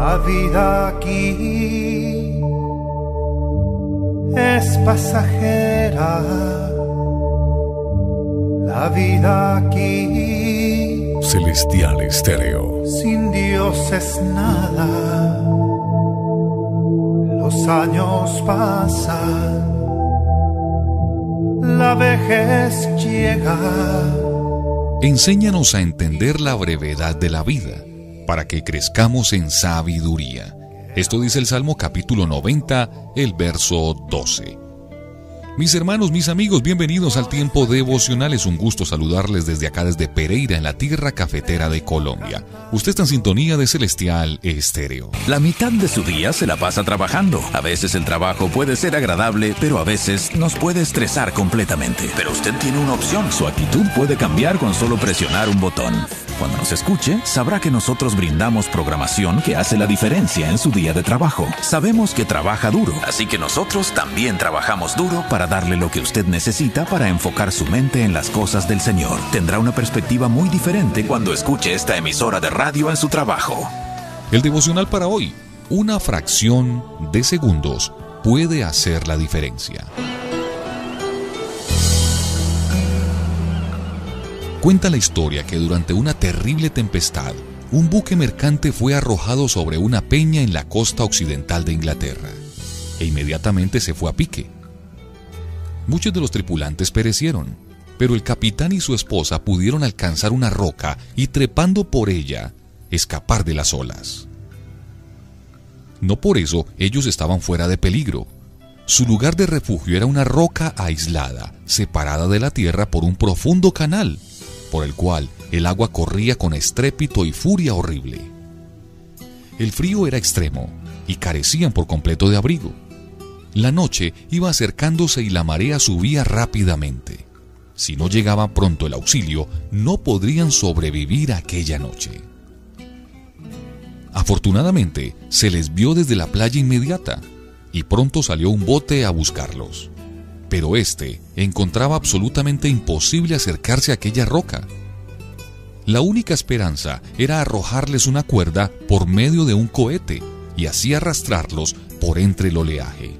La vida aquí es pasajera. La vida aquí Celestial Estéreo. sin Dios es nada. Los años pasan. La vejez llega. Enséñanos a entender la brevedad de la vida, para que crezcamos en sabiduría. Esto dice el Salmo capítulo 90, el verso 12. Mis hermanos, mis amigos, bienvenidos al tiempo devocional. Es un gusto saludarles desde acá, desde Pereira, en la tierra cafetera de Colombia. Usted está en sintonía de Celestial Estéreo. La mitad de su día se la pasa trabajando. A veces el trabajo puede ser agradable, pero a veces nos puede estresar completamente. Pero usted tiene una opción. Su actitud puede cambiar con solo presionar un botón. Cuando nos escuche, sabrá que nosotros brindamos programación que hace la diferencia en su día de trabajo. Sabemos que trabaja duro, así que nosotros también trabajamos duro para darle lo que usted necesita para enfocar su mente en las cosas del Señor. Tendrá una perspectiva muy diferente cuando escuche esta emisora de radio en su trabajo. El devocional para hoy, una fracción de segundos puede hacer la diferencia. Cuenta la historia que durante una terrible tempestad, un buque mercante fue arrojado sobre una peña en la costa occidental de Inglaterra, e inmediatamente se fue a pique. Muchos de los tripulantes perecieron, pero el capitán y su esposa pudieron alcanzar una roca y trepando por ella, escapar de las olas. No por eso ellos estaban fuera de peligro. Su lugar de refugio era una roca aislada, separada de la tierra por un profundo canal, por el cual el agua corría con estrépito y furia horrible. El frío era extremo y carecían por completo de abrigo. La noche iba acercándose y la marea subía rápidamente. Si no llegaba pronto el auxilio, no podrían sobrevivir aquella noche. Afortunadamente, se les vio desde la playa inmediata y pronto salió un bote a buscarlos. Pero este encontraba absolutamente imposible acercarse a aquella roca. La única esperanza era arrojarles una cuerda por medio de un cohete y así arrastrarlos por entre el oleaje.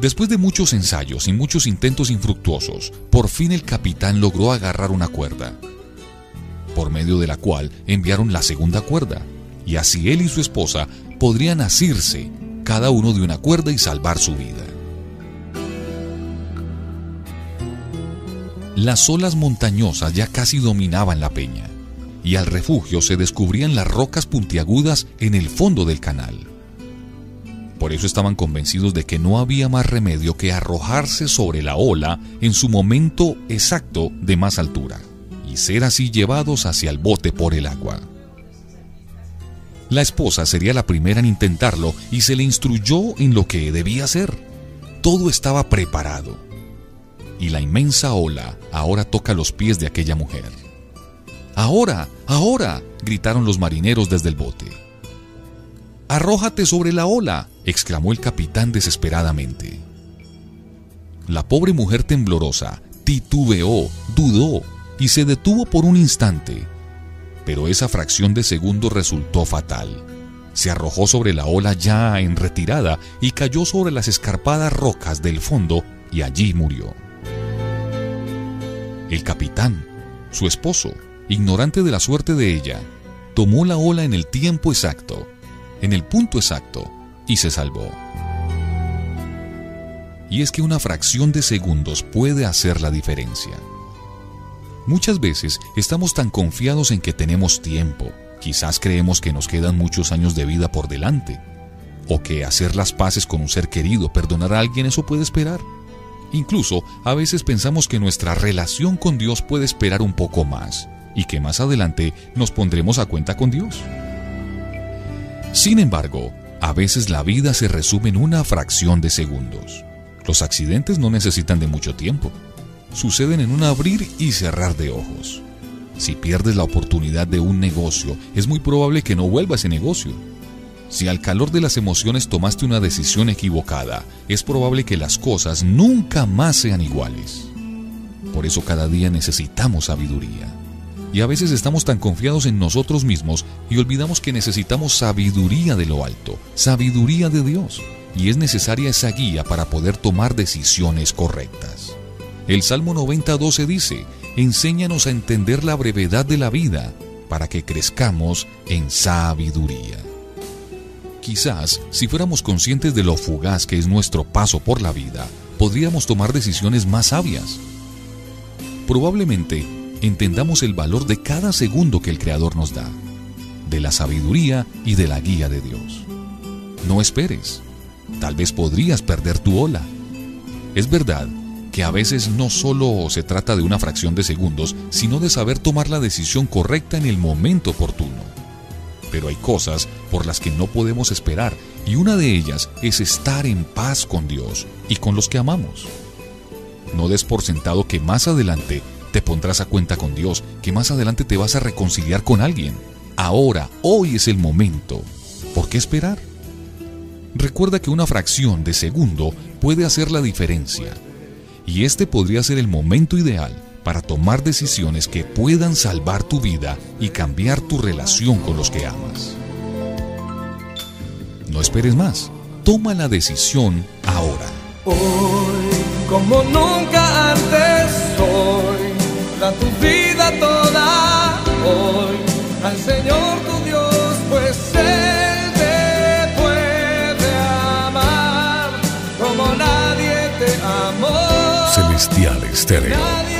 Después de muchos ensayos y muchos intentos infructuosos, por fin el capitán logró agarrar una cuerda, por medio de la cual enviaron la segunda cuerda, y así él y su esposa podrían asirse cada uno de una cuerda y salvar su vida. Las olas montañosas ya casi dominaban la peña, y al refugio se descubrían las rocas puntiagudas en el fondo del canal. Por eso estaban convencidos de que no había más remedio que arrojarse sobre la ola en su momento exacto de más altura, y ser así llevados hacia el bote por el agua. La esposa sería la primera en intentarlo y se le instruyó en lo que debía hacer. Todo estaba preparado. Y la inmensa ola ahora toca los pies de aquella mujer. Ahora, ahora, gritaron los marineros desde el bote. Arrójate sobre la ola, exclamó el capitán desesperadamente. La pobre mujer temblorosa titubeó, dudó y se detuvo por un instante, pero esa fracción de segundo resultó fatal. Se arrojó sobre la ola ya en retirada y cayó sobre las escarpadas rocas del fondo y allí murió. El capitán, su esposo, ignorante de la suerte de ella, tomó la ola en el tiempo exacto, en el punto exacto, y se salvó. Y es que una fracción de segundos puede hacer la diferencia. Muchas veces estamos tan confiados en que tenemos tiempo, quizás creemos que nos quedan muchos años de vida por delante, o que hacer las paces con un ser querido, perdonar a alguien, eso puede esperar. Incluso a veces pensamos que nuestra relación con Dios puede esperar un poco más y que más adelante nos pondremos a cuenta con Dios. Sin embargo, a veces la vida se resume en una fracción de segundos. Los accidentes no necesitan de mucho tiempo. Suceden en un abrir y cerrar de ojos. Si pierdes la oportunidad de un negocio, es muy probable que no vuelva ese negocio. Si al calor de las emociones tomaste una decisión equivocada, es probable que las cosas nunca más sean iguales. Por eso cada día necesitamos sabiduría. Y a veces estamos tan confiados en nosotros mismos y olvidamos que necesitamos sabiduría de lo alto, sabiduría de Dios. Y es necesaria esa guía para poder tomar decisiones correctas. El Salmo 90.12 dice, enséñanos a entender la brevedad de la vida para que crezcamos en sabiduría. Quizás, si fuéramos conscientes de lo fugaz que es nuestro paso por la vida, podríamos tomar decisiones más sabias. Probablemente entendamos el valor de cada segundo que el Creador nos da, de la sabiduría y de la guía de Dios. No esperes, tal vez podrías perder tu ola. Es verdad que a veces no solo se trata de una fracción de segundos, sino de saber tomar la decisión correcta en el momento oportuno. Pero hay cosas por las que no podemos esperar y una de ellas es estar en paz con Dios y con los que amamos. No des por sentado que más adelante te pondrás a cuenta con Dios, que más adelante te vas a reconciliar con alguien. Ahora, hoy es el momento. ¿Por qué esperar? Recuerda que una fracción de segundo puede hacer la diferencia. Y este podría ser el momento ideal para tomar decisiones que puedan salvar tu vida y cambiar tu relación con los que amas. No esperes más. Toma la decisión ahora. Hoy, como nunca antes, hoy, da tu vida toda. Hoy, al Señor tu Dios, pues Él te puede amar como nadie te amó. Celestial Estéreo.